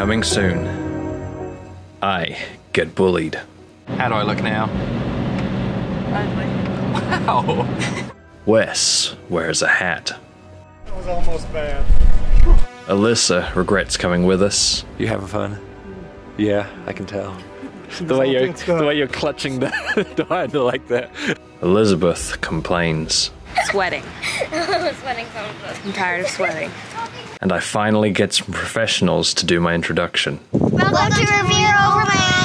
Coming soon. I get bullied. How do I look now? Wow. Wes wears a hat. That was almost bad. Alyssa regrets coming with us. You having fun? Yeah, I can tell. The way you're the way you're clutching the, the handle like that. Elizabeth complains. Sweating. I'm sweating so much. I'm tired of sweating. And I finally get some professionals to do my introduction. Welcome to Revere Overland.